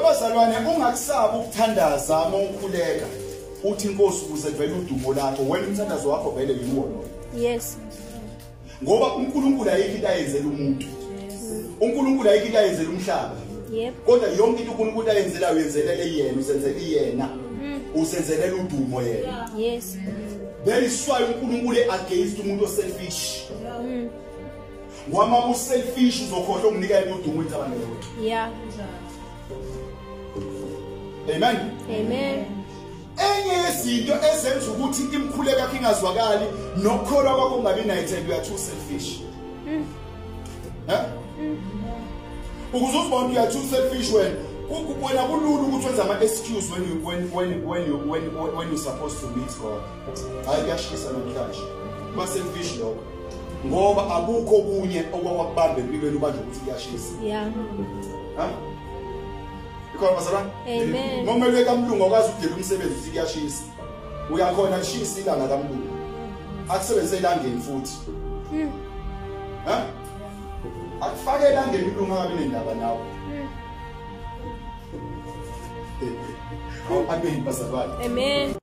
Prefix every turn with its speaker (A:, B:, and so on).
A: ngoba bazalwane ungakusaba ukuthandaza uma ukhuleka. Uthi inkosi ukuze kuvele udumo lakho wena umthandazo wakho vele yiwo loyo
B: Yes.
A: ngoba uNkulunkulu ayikho into ayenzela umuntu. uNkulunkulu ayikho into ayenzela umhlaba.
B: Yep.
A: kodwa yonke into uNkulunkulu ayenzelayo uyenzelele yena usenzele yena. Usenzelela udumo yena.
B: Yes.
A: that is why uNkulunkulu against umuntu oselfish. Ngoba uma uselfish uzokhohlwa ukunika yena udumo intabangelo
B: Yeah.
A: Amen.
B: Amen.
A: enye yezinto ezenza ukuthi imkhuleko yakho ingazwakali nokukholwa kwakho kungabi united you are too selfish. Eh ukuze uzibone you are too selfish when ku- wena kulula ukuthi wenze ama excuse when you when when when you when when you supposed to meet God. Hayi kuyashisa namhlanje. Ba selfish lokho. Ngoba abukho kunye okwakubamba empilweni ubanje ukuthi kuyashisa.
B: Yeah.
A: ha? Ikhona bazalwane
B: Amen.
A: ngomelwe kamlungu akwazi ukudela umsebenzi uthi kuyashisa. Uyakhona kushisa ilanga kamlungu. Akusebenzise elangeni futhi. Ha? Akufake elangeni umlungu akabi nendaba nawe. Amen bazalwane
B: Amen.